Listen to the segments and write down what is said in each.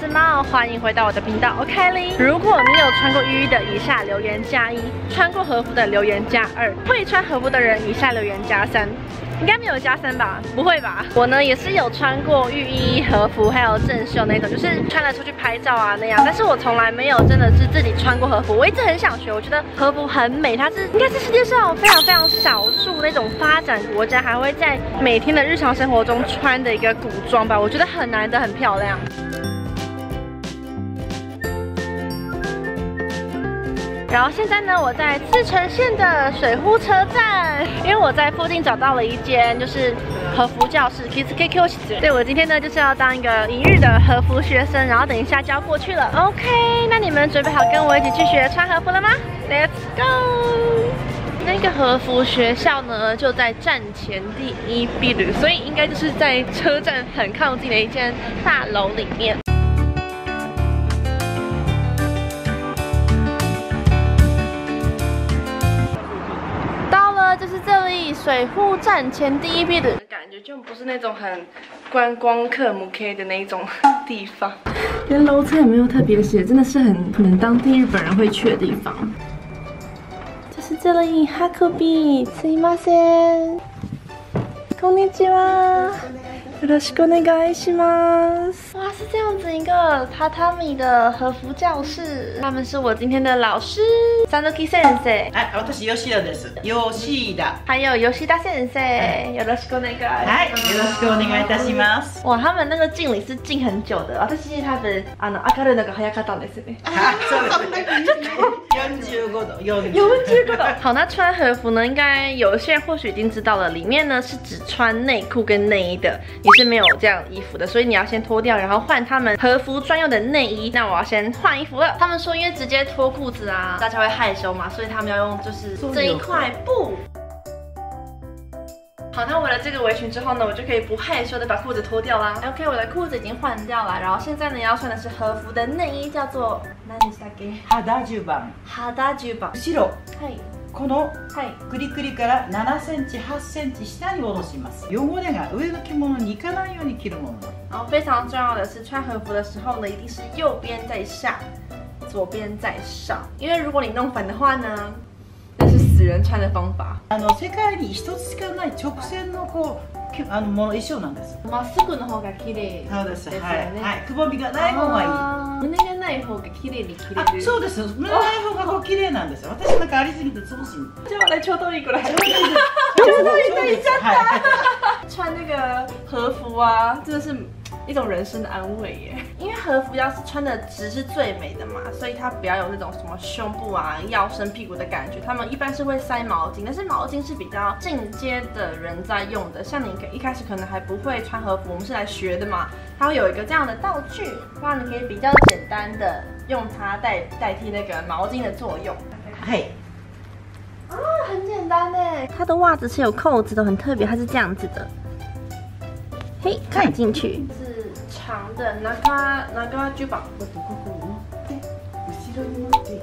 是猫，欢迎回到我的频道，OK 哩。如果你有穿过浴衣的，以下留言加一；穿过和服的留言加二；会穿和服的人，以下留言加三。应该没有加三吧？不会吧？我呢也是有穿过浴衣、和服，还有正袖那种，就是穿了出去拍照啊那样。但是我从来没有真的是自己穿过和服。我一直很想学，我觉得和服很美，它是应该是世界上非常非常少数那种发展国家还会在每天的日常生活中穿的一个古装吧。我觉得很难得，很漂亮。然后现在呢，我在自成县的水户车站，因为我在附近找到了一间就是和服教室，Kids K Q 对我今天呢就是要当一个一日的和服学生，然后等一下就要过去了。OK，那你们准备好跟我一起去学穿和服了吗？Let's go！那个和服学校呢就在站前第一 B 旅，所以应该就是在车站很靠近的一间大楼里面。水户站前第一批的感觉，就不是那种很观光客母 K 的那种地方。连楼层也没有特别写，真的是很可能当地日本人会去的地方。就是这里，哈库比，すいません。こんにちは。 よろしくお願いします。哇，是这样子一个榻榻米的和服教室。他们是我今天的老师，Sanuki 先生。哎，私吉田です。吉田。还有吉田先生，よろしくお願い。はい、よろしくお願いいたします。哇，他们那个敬礼是敬很久的。私多分あの明るいのが早かったんですね。啊，そうです。四十五度。四十五度。好，那穿和服呢？应该有些人或许已经知道了，里面呢是只穿内裤跟内衣的。 是没有这样衣服的，所以你要先脱掉，然后换他们和服专用的内衣。那我要先换衣服了。他们说，因为直接脱裤子啊，大家会害羞嘛，所以他们要用就是这一块布。好，那为了这个围裙之后呢，我就可以不害羞的把裤子脱掉啦。OK，我的裤子已经换掉了，然后现在呢要穿的是和服的内衣，叫做何でしたっけ？肌襦袢。肌襦袢。後ろ。はい。 このクリクリから7センチ8センチ下に下ろします。汚れが上の着物に行かないように着るもの。然后非常重要的是穿和服的时候呢一定是右边在下左边在上因为如果你弄反的话呢那是死人穿的方法あの世界に一つしかない直線のこうあのもの衣装なんです。まっすぐの方が綺麗そうです。はい、はい、くぼみがない方がいい。胸がない方が綺麗に着れる。そうです。胸がない方がこう綺麗なんです私なんかありすぎて潰しじゃあねちょうどいいくらい。ちょうどいい。ちょうどいい。と言っちゃった穿那个和服啊真的是一种人生的安慰耶，因为和服要是穿的直是最美的嘛，所以它不要有那种什么胸部啊、腰身、屁股的感觉。他们一般是会塞毛巾，但是毛巾是比较进阶的人在用的。像你可一开始可能还不会穿和服，我们是来学的嘛，它会有一个这样的道具，那你可以比较简单的用它代代替那个毛巾的作用。嘿，啊，很简单呢。它的袜子是有扣子的，很特别，它是这样子的。嘿，看进去。是长的那个那个珠宝。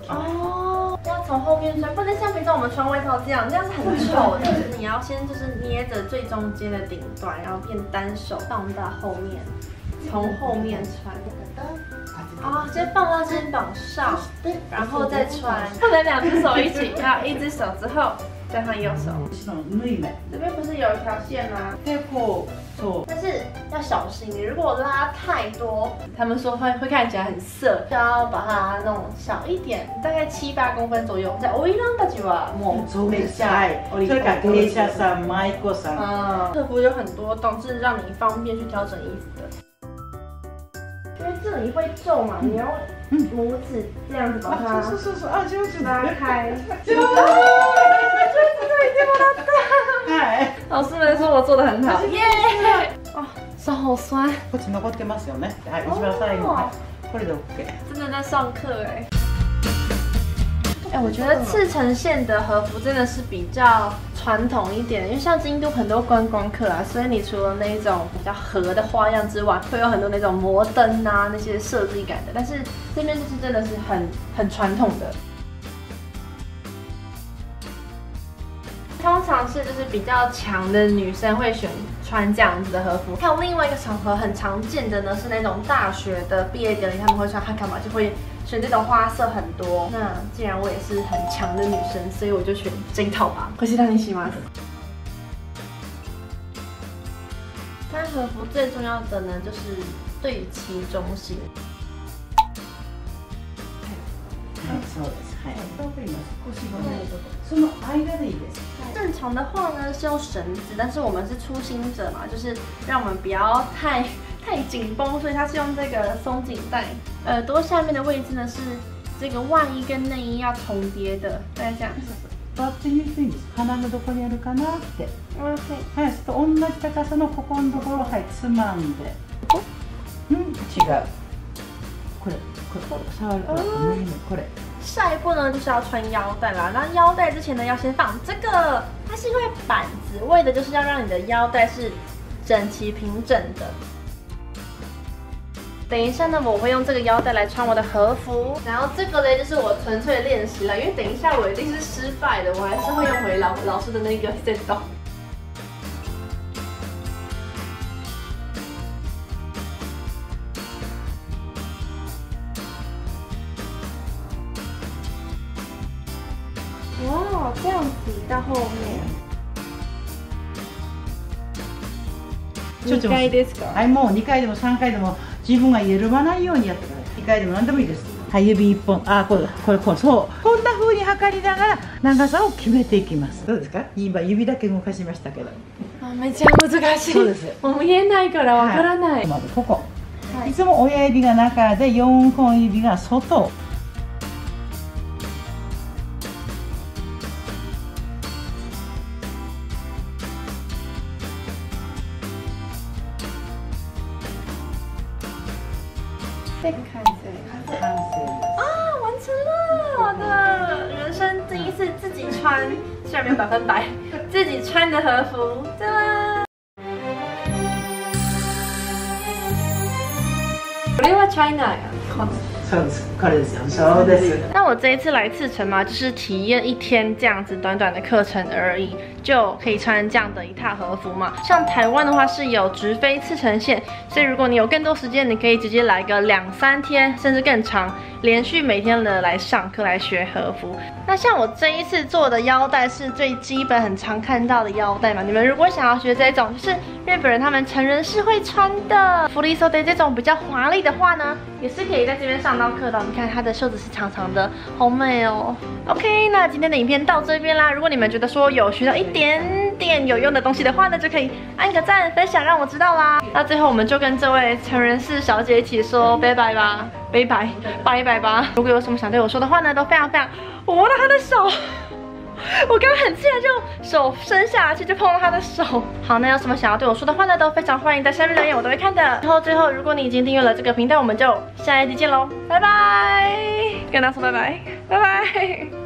哦，要从后面穿，不能像平常我们穿外套这样，这样是很丑的。你要先就是捏着最中间的顶端，然后变单手放到后面，从后面穿。啊，先放到肩膀上，然后再穿。不能两只手一起，要一只手之后。再换右手。这边不是有一条线吗？错。但是要小心，你如果拉太多，他们说会会看起来很色，就要把它弄小一点，大概七八公分左右。在オイランダジはもうそうです。はい。それから芸者さん、舞妓さん。啊，客服有很多洞，是让你方便去调整衣服的。因为这里会皱嘛，你要拇指这样子把它拉开。 老师们说我做的很好，耶！哦，手好酸。こっち残ってますよね。はい、一番最後。これで OK。真的在上课哎。哎，我觉得赤城县的和服真的是比较传统一点，因为像京都很多观光客啊，所以你除了那一种比较和的花样之外，会有很多那种摩登啊那些设计感的，但是这边就是真的是很很传统的。 常是就是比较强的女生会选穿这样子的和服。还有另外一个场合很常见的呢，是那种大学的毕业典礼，他们会穿哈卡玛，就会选这种花色很多。那既然我也是很强的女生，所以我就选这一套吧。可惜让你喜欢。穿和服最重要的呢，就是对齐中心。そその間でいいです。正常的话呢是用绳子，但是我们是初心者嘛，就是让我们不要太 太紧绷，所以它是用这个松紧带。耳朵下面的位置呢是这个外衣跟内衣要重叠的，大概这样。鼻のどこにあるかなって。はい。それと同じ高さのここのところはいつまんで。うん違う。これこれ触るとこれこれ。下一步呢就是要穿腰带啦。那腰带之前呢要先放这个，它是一块板子，为的就是要让你的腰带是整齐平整的。等一下呢，我会用这个腰带来穿我的和服，然后这个呢就是我纯粹练习了，因为等一下我一定是失败的，我还是会用回老老师的那个 set 哇，这样子到后面。ちょっと2回ですか？はい、もう2回でも3回でも自分が緩まないようにやってください。2回でも何でもいいです。はい、指1本、あ、これ、これ、これ、そう。こんな風に測りながら長さを決めていきます。どうですか？今指だけ動かしましたけど。あめっちゃ難しい。そうですもう見えないからわからない。まずここ。はいいつも親指が中で4本指が外。这个看这个。完成です。啊，完成了！我的人生第一次自己穿，虽然没有百分百，自己穿的和服，对啦。これは China 呀。そうです。これですよ。そうです。那我这一次来赤城嘛，就是体验一天这样子短短的课程而已， 就可以穿这样的一套和服嘛。像台湾的话是有直飞赤城线，所以如果你有更多时间，你可以直接来个两三天，甚至更长，连续每天的来上课来学和服。那像我这一次做的腰带是最基本、很常看到的腰带嘛。你们如果想要学这种，就是日本人他们成人是会穿的福利袖的这种比较华丽的话呢，也是可以在这边上到课的。你看它的袖子是长长的，好美哦。OK，那今天的影片到这边啦。如果你们觉得说有学到一点点点有用的东西的话呢，就可以按个赞、分享，让我知道啦。那最后我们就跟这位成人式小姐一起说拜拜吧，拜拜，拜拜吧。如果有什么想对我说的话呢，都非常非常，我摸到她的手。我刚刚很自然就手伸下去就碰到他的手。好，那有什么想要对我说的话呢，都非常欢迎在下面留言，我都会看的。然后最后，如果你已经订阅了这个频道，我们就下一集见喽，拜拜！跟大家说拜拜，拜拜。